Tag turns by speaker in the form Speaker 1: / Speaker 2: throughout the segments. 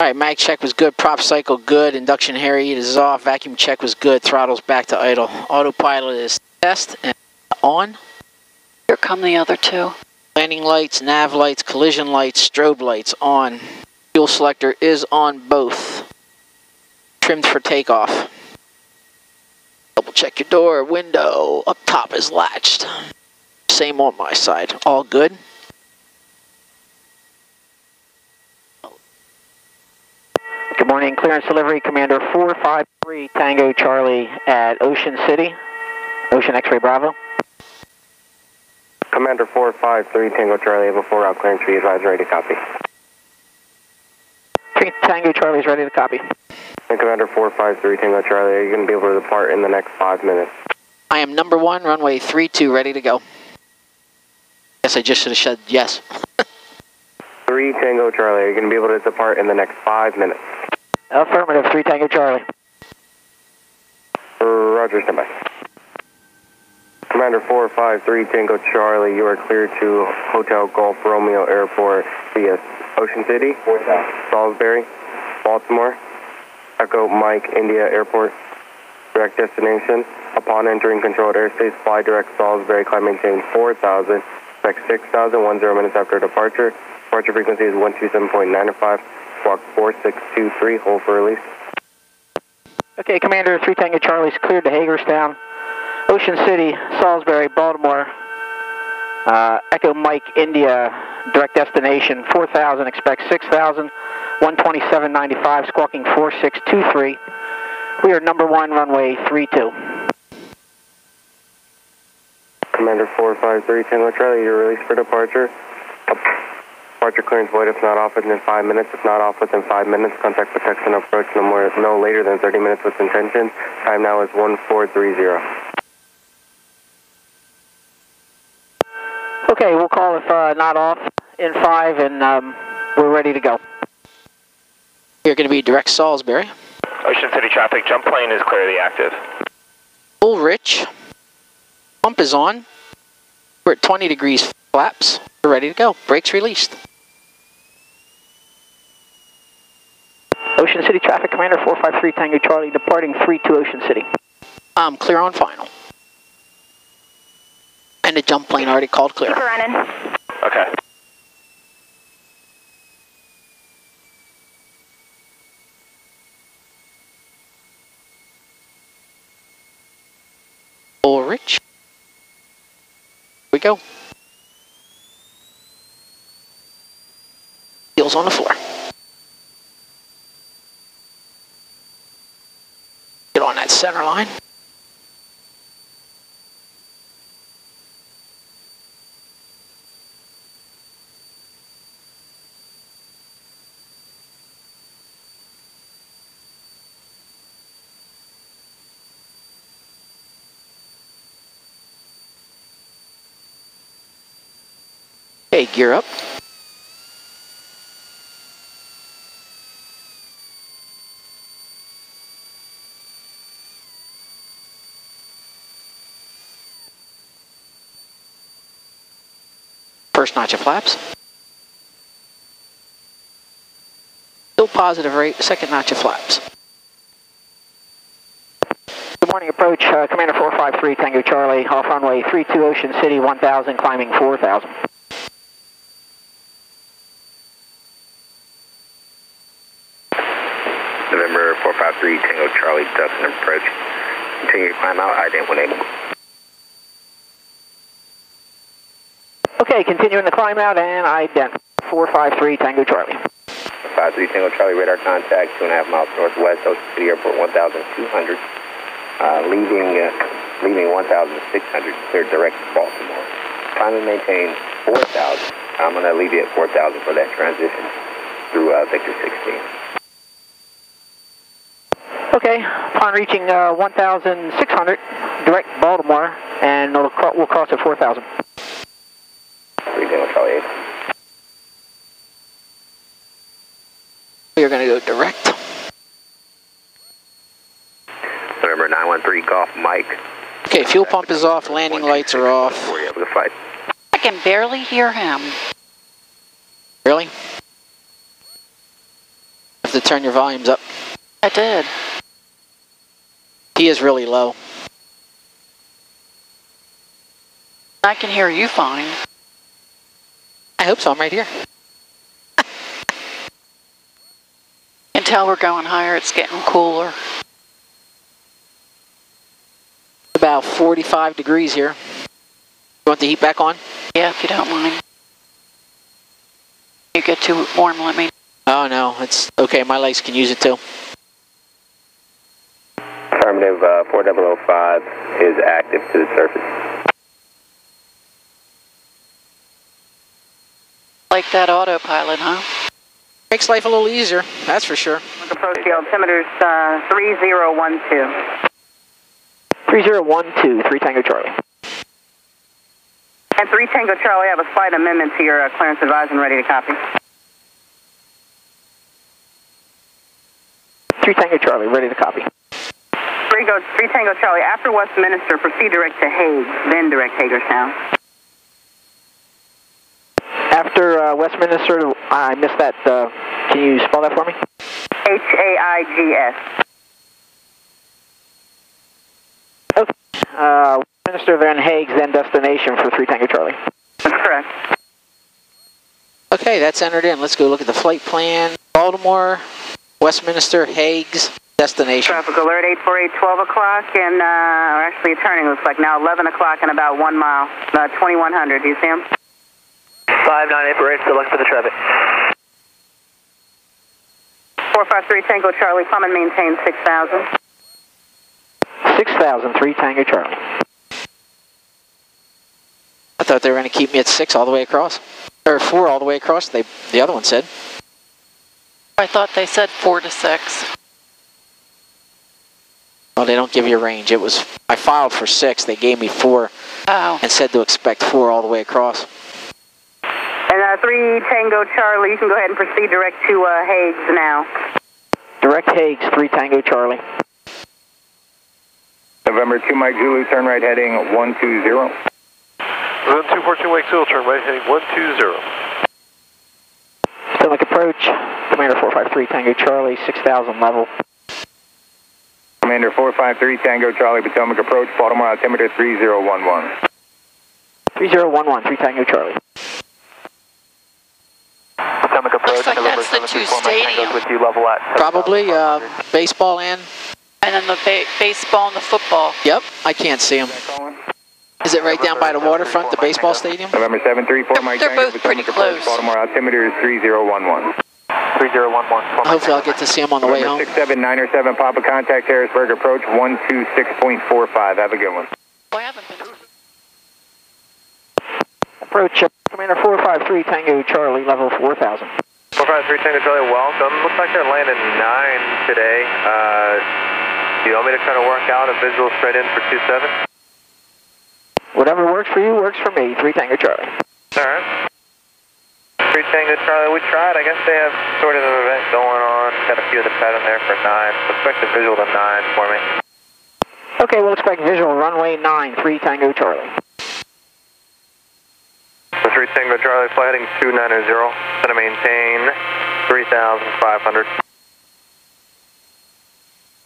Speaker 1: All right, mag check was good, prop cycle good, induction hair heat is off, vacuum check was good, throttle's back to idle. Autopilot is test and on.
Speaker 2: Here come the other two.
Speaker 1: Landing lights, nav lights, collision lights, strobe lights on. Fuel selector is on both. Trimmed for takeoff. Double check your door, window, up top is latched. Same on my side, all good. Good morning, clearance delivery, Commander 453 Tango Charlie at Ocean City, Oscar X-Ray Bravo.
Speaker 3: Commander 453 Tango Charlie, Ava 4 out clearance, be advised, ready to copy.
Speaker 1: Tango Charlie is ready to copy.
Speaker 3: And Commander 453 Tango Charlie, are you going to be able to depart in the next five minutes?
Speaker 1: I am number one, runway 32, ready to go. Yes, I just should have said yes.
Speaker 3: 3 Tango Charlie, are you going to be able to depart in the next five minutes?
Speaker 1: Affirmative, 3 Tango Charlie.
Speaker 3: Roger, stand by. Commander 453 Tango Charlie, you are cleared to Hotel Golf Romeo Airport via Ocean City, Salisbury, Baltimore, Echo Mike India Airport, direct destination. Upon entering controlled airspace, fly direct Salisbury, climb maintain 4000, expect 6000, 10 minutes after departure. Departure frequency is 127.95, squawk 4623, hold for release.
Speaker 1: Okay, Commander 3 Tango Charlie's cleared to Hagerstown, Ocean City, Salisbury, Baltimore, uh, Echo Mike India, direct destination 4000, expect 6000, 127.95, squawking 4623. We are number one, runway 32.
Speaker 3: Commander 453 Tango Charlie, you're released for departure. Departure clearance void if not off within five minutes. If not off within five minutes, contact protection approach no more, no later than 30 minutes with intention. Time now is 1430.
Speaker 1: Okay, we'll call if uh, not off in five, and um, we're ready to go. You're going to be direct Salisbury.
Speaker 4: Ocean City traffic, jump plane is clearly active.
Speaker 1: Full rich. Pump is on. We're at 20 degrees flaps. We're ready to go. Brakes released. Ocean City Traffic Commander 453 Tango Charlie departing 3 to Ocean City. I'm clear on final. And the jump plane already called clear.
Speaker 5: Keep running.
Speaker 4: Okay.
Speaker 1: Full rich. Here we go. Heels on the floor. Get on that center line. Okay, gear up. First notch of flaps. Still positive rate, second notch of flaps. Good morning, approach, uh, Commander 453 Tango Charlie, off runway 32 Ocean City 1000, climbing 4000.
Speaker 4: November 453 Tango Charlie, Dustin approach. Continue to climb out, ident 180.
Speaker 1: Okay, continuing the climb out and ident. 453 Tango Charlie.
Speaker 4: 53 Tango Charlie, radar contact, two and a half miles northwest, Ocean City Airport, 1,200. Uh, leaving, uh, leaving 1,600, clear direct to Baltimore. Climb and maintain 4,000. I'm going to leave you at 4,000 for that transition through uh, Victor 16.
Speaker 1: Okay, upon reaching uh, 1,600, direct Baltimore, and we'll cross at 4,000.
Speaker 4: 3 Tango Charlie 8.
Speaker 1: We're going to go direct.
Speaker 4: November 913 Golf Mike.
Speaker 1: Okay, fuel pump is off, landing lights are off.
Speaker 4: Were you able to fight?
Speaker 2: I can barely hear him.
Speaker 1: Really? Have
Speaker 5: to turn your volumes up.
Speaker 2: I did.
Speaker 5: He is really low.
Speaker 2: I can hear you fine.
Speaker 5: I hope so. I'm right here.
Speaker 2: Until we're going higher, it's getting cooler.
Speaker 5: About 45 degrees here. You want the heat back on?
Speaker 2: Yeah, if you don't mind. You get too warm, let me.
Speaker 5: Oh no, it's okay. My legs can use it too.
Speaker 4: Affirmative, uh, 4005 is active to the surface.
Speaker 2: Like that autopilot, huh?
Speaker 5: Makes life a little easier, that's for sure.
Speaker 6: Approach the altimeter's uh, 3012.
Speaker 1: 3012, 3 Tango Charlie.
Speaker 6: And 3 Tango Charlie, I have a slight amendment to your uh, clearance advisement ready to copy.
Speaker 1: 3 Tango Charlie, ready to copy.
Speaker 6: 3, go, 3 Tango Charlie, after Westminster, proceed direct to Hague, then direct Hagerstown.
Speaker 1: After uh, Westminster, I missed that. Uh, can you spell that for me?
Speaker 6: H-A-I-G-S.
Speaker 1: Okay. Uh, Westminster, then HAIGS, then destination for 3 Tango Charlie.
Speaker 6: That's correct.
Speaker 5: Okay, that's entered in. Let's go look at the flight plan. Baltimore, Westminster, HAIGS destination.
Speaker 6: Traffic alert 848, 12 o'clock, and uh, or actually turning looks like now 11 o'clock and about one mile, uh, 2100. Do you see him?
Speaker 7: 598 select for the traffic.
Speaker 6: 453 Tango Charlie, plumb and maintain 6,000.
Speaker 1: 6,003 Tango Charlie.
Speaker 5: I thought they were going to keep me at six all the way across, or four all the way across. They the other one said.
Speaker 2: I thought they said four to six.
Speaker 5: Well, they don't give you a range. It was I filed for six. They gave me four
Speaker 2: Oh,
Speaker 5: and said to expect four all the way across.
Speaker 6: And uh, 3 Tango Charlie, you can go ahead and proceed direct to uh, HAIGS now.
Speaker 1: Direct HAIGS, 3 Tango Charlie.
Speaker 7: November 2 Mike Zulu, turn right heading 120.
Speaker 8: Zone 214 Wake Zulu, turn right heading 120.
Speaker 1: Potomac approach, Commander 453 Tango Charlie, 6000 level.
Speaker 7: Commander 453 Tango Charlie, Potomac approach, Baltimore altimeter 3011.
Speaker 1: 3011, 3 Tango Charlie.
Speaker 7: Potomac approach,
Speaker 2: Looks like that's the two
Speaker 7: Mike Tango
Speaker 2: stadium.
Speaker 7: with you level at
Speaker 5: Probably uh, baseball and
Speaker 2: and then the ba- baseball and the football.
Speaker 5: yep. I can't see them. Is it right down by the waterfront, the baseball stadium?
Speaker 7: November 734
Speaker 2: They're-
Speaker 7: Mike
Speaker 2: they're both pretty close.
Speaker 7: Baltimore altimeter is 3011. 3011.
Speaker 5: Hopefully, I'll get to see them on the way home.
Speaker 7: November 67907 Papa contact Harrisburg approach 126.45. Have a good one.
Speaker 2: Well, I haven't been.
Speaker 1: Approach, uh, Commander 453 Tango Charlie, level 4000.
Speaker 8: 453 Tango Charlie, welcome. Looks like they're landing 9 today. Uh, do you want me to try to work out a visual straight in for 27?
Speaker 1: Whatever works for you works for me, 3 Tango Charlie.
Speaker 8: Alright. 3 Tango Charlie, we tried. I guess they have sort of an event going on. Got a few of the pattern there for 9. Expect a visual to 9 for me.
Speaker 1: Okay, we'll expect visual runway 9, 3 Tango Charlie.
Speaker 8: The 3 Tango Charlie, flight heading 290. Going to maintain 3,500.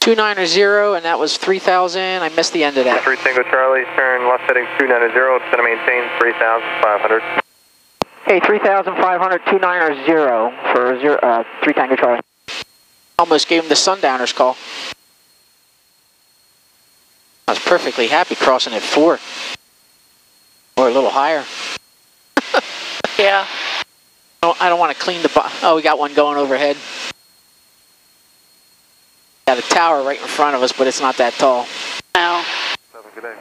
Speaker 5: 290, and that was 3,000. I missed the end of that.
Speaker 8: 3 Tango Charlie, turn left heading 290. It's going to maintain 3,500.
Speaker 1: Okay, 3500, 290 for zero, uh, 3 Tango Charlie.
Speaker 5: Almost gave him the sundowners call. I was perfectly happy crossing at four. Or a little higher.
Speaker 2: Yeah.
Speaker 5: I don't, don't want to clean the... Bo- oh, we got one going overhead. Got a tower right in front of us, but it's not that tall.
Speaker 2: No.
Speaker 8: Good day.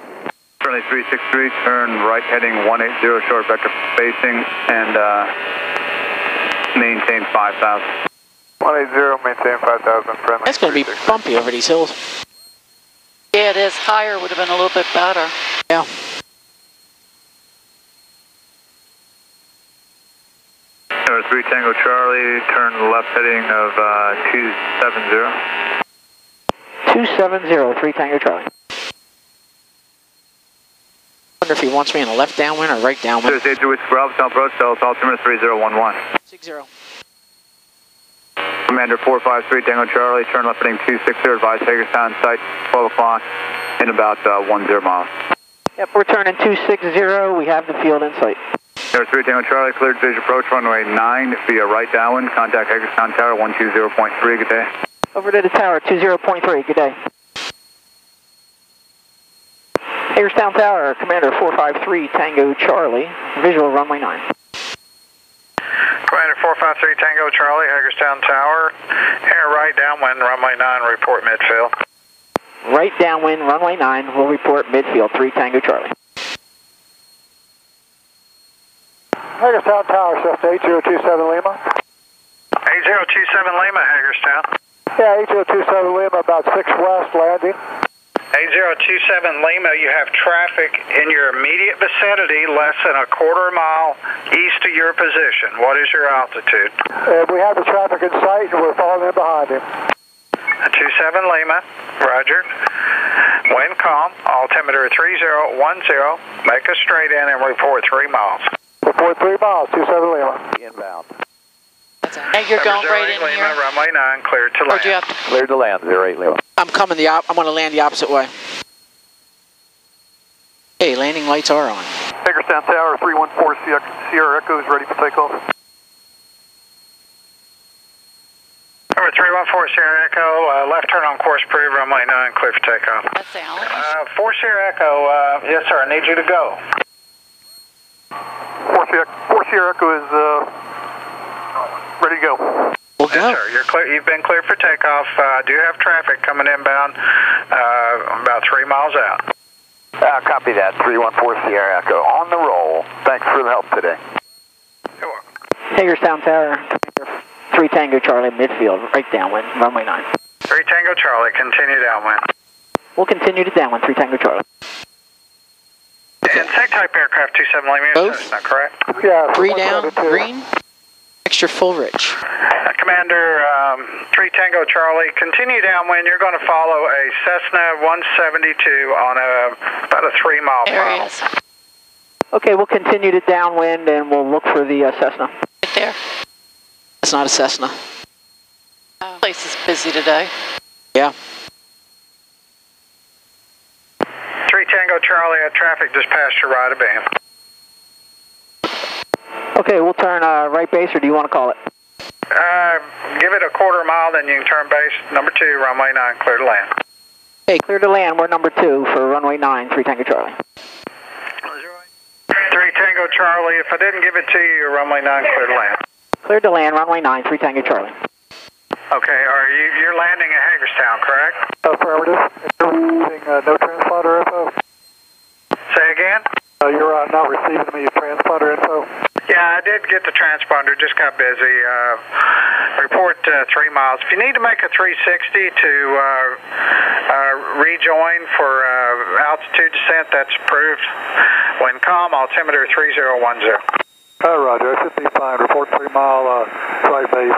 Speaker 7: Charlie 363, turn right heading 180 short vector spacing and uh, maintain 5,000.
Speaker 8: 180, maintain 5,000. Friendly.
Speaker 5: It's going to be bumpy over these hills.
Speaker 2: Yeah, it is. Higher would have been a little bit better.
Speaker 5: Yeah.
Speaker 7: Number 3 Tango Charlie, turn left heading of uh, 270.
Speaker 1: 270, 3 Tango Charlie.
Speaker 5: wonder if he wants me in a left downwind or right downwind.
Speaker 7: Thursday to Bravo, South Approach, Delta altimeter 3011.
Speaker 5: Six zero.
Speaker 7: Commander 453 Tango Charlie, turn left heading 260, advise Hagerstown site, 12 o'clock, in about uh, 10 miles.
Speaker 1: Yep, we're turning 260. We have the field in sight.
Speaker 7: Air 3 Tango Charlie, cleared visual approach runway 9 via right downwind. Contact Hagerstown Tower 120.3. Good day.
Speaker 1: Over to the tower, 20.3. Good day. Hagerstown Tower, Commander 453 Tango Charlie, visual runway 9.
Speaker 9: Commander 453 Tango Charlie, Hagerstown Tower. Air right downwind, runway 9, report midfield.
Speaker 1: Right downwind, runway 9, We'll report midfield, 3 Tango Charlie.
Speaker 10: Hagerstown Tower, shift 8027 Lima.
Speaker 9: 8027 Lima, Hagerstown.
Speaker 10: Yeah, 8027 Lima, about 6 west, landing.
Speaker 9: 8027 Lima, you have traffic in your immediate vicinity less than a quarter mile east of your position. What is your altitude?
Speaker 10: And we have the traffic in sight, and we're falling in behind him.
Speaker 9: 27 Lima, roger. Wind calm, altimeter 3010, make a straight in and report 3 miles.
Speaker 10: Report 3 miles, 27 Lima.
Speaker 3: Inbound.
Speaker 2: Hey, you're going right in
Speaker 9: Lima,
Speaker 2: here?
Speaker 9: runway 9, cleared to
Speaker 2: Or do you
Speaker 9: land.
Speaker 2: have to,
Speaker 3: Cleared to land, 08 Lima.
Speaker 5: I'm coming the op- I'm going to land the opposite way. Hey, landing lights are on.
Speaker 10: Hagerstown Tower, 314 Sierra Echo is ready for takeoff.
Speaker 9: Number 314 Sierra Echo, uh, left turn on course approved, runway 9, clear for takeoff.
Speaker 2: that's Alan.
Speaker 9: Uh, 4 Sierra Echo, uh, yes sir, I need you to go.
Speaker 10: 4 Sierra, 4 Sierra Echo is uh, ready to go.
Speaker 5: We'll
Speaker 9: Yes sir, you're clear, you've been cleared for takeoff. Uh, I do have traffic coming inbound, uh, about 3 miles out.
Speaker 3: Uh, copy that, 314 Sierra Echo. On the roll. Thanks for the help today.
Speaker 9: You're welcome.
Speaker 1: Hagerstown Tower, 3 Tango Charlie, midfield, right downwind, runway 9.
Speaker 9: 3 Tango Charlie, continue downwind.
Speaker 1: We'll continue to downwind, 3 Tango Charlie.
Speaker 9: And same type aircraft 27 Lima,
Speaker 5: Both?
Speaker 9: is not correct?
Speaker 10: Yeah,
Speaker 5: Three down, green. Extra full rich.
Speaker 9: Uh, Commander um, 3 Tango Charlie, continue downwind. You're going to follow a Cessna 172 on a about a three mile
Speaker 2: There he
Speaker 9: mile.
Speaker 1: Okay, we'll continue to downwind and we'll look for the uh, Cessna.
Speaker 2: right there.
Speaker 5: It's not a Cessna.
Speaker 2: Uh, Place is busy today.
Speaker 5: Yeah.
Speaker 9: 3 Tango Charlie, uh, traffic just passed your right of beam.
Speaker 1: Okay, we'll turn uh, right base, or do you want to call it?
Speaker 9: Uh, give it a quarter mile, then you can turn base. Number 2, runway 9, clear to land.
Speaker 1: Hey, clear to land. We're number 2 for runway 9, 3 Tango Charlie.
Speaker 9: 3 Tango Charlie, if I didn't give it to you, runway 9, clear to land.
Speaker 1: Clear to land, runway 9, 3 Tango Charlie.
Speaker 9: Okay, are you, you're landing at Hagerstown, correct?
Speaker 10: Affirmative. You're uh, no transponder info.
Speaker 9: Again?
Speaker 10: Uh, you're uh, not receiving any transponder info.
Speaker 9: Yeah, I did get the transponder, just got busy. Uh, report uh, three miles. If you need to make a 360 to uh, uh, rejoin for uh, altitude descent, that's approved. When calm, altimeter 3010.
Speaker 10: Uh, roger, I should be fine. Report 3 mile uh, right base.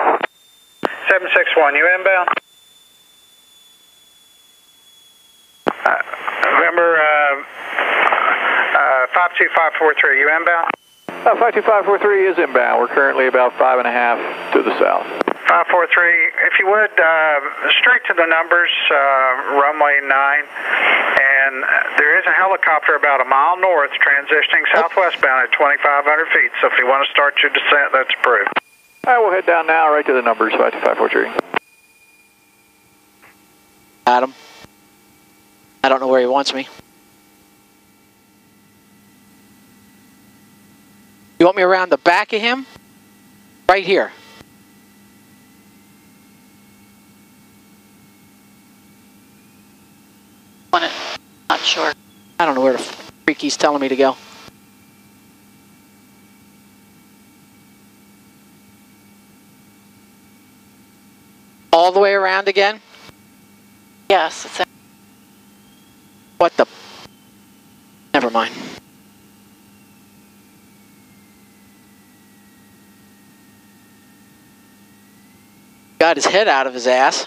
Speaker 9: 761, you inbound? Uh, November uh, uh, 52543, you inbound?
Speaker 7: Uh, 52543 is inbound. We're currently about five and a half to the south.
Speaker 9: 543, if you would, uh, straight to the numbers, uh, runway 9. And there is a helicopter about a mile north transitioning southwestbound at 2,500 feet. So if you want to start your descent, that's approved.
Speaker 7: All right, we'll head down now right to the numbers, 52543.
Speaker 5: Adam. I don't know where he wants me. You want me around the back of him? Right here.
Speaker 2: Want it? Not sure.
Speaker 5: I don't know where the freak he's telling me to go. All the way around again?
Speaker 2: Yes, it's
Speaker 5: What the? Never mind. Got his head out of his ass.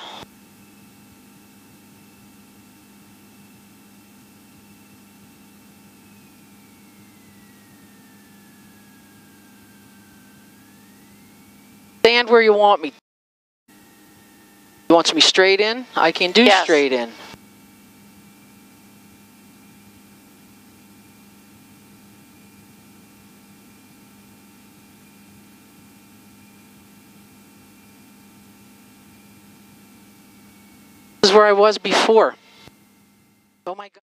Speaker 5: Stand where you want me. You want me straight in? I can do
Speaker 2: Yes.
Speaker 5: straight in. This is where I was before. Oh my god.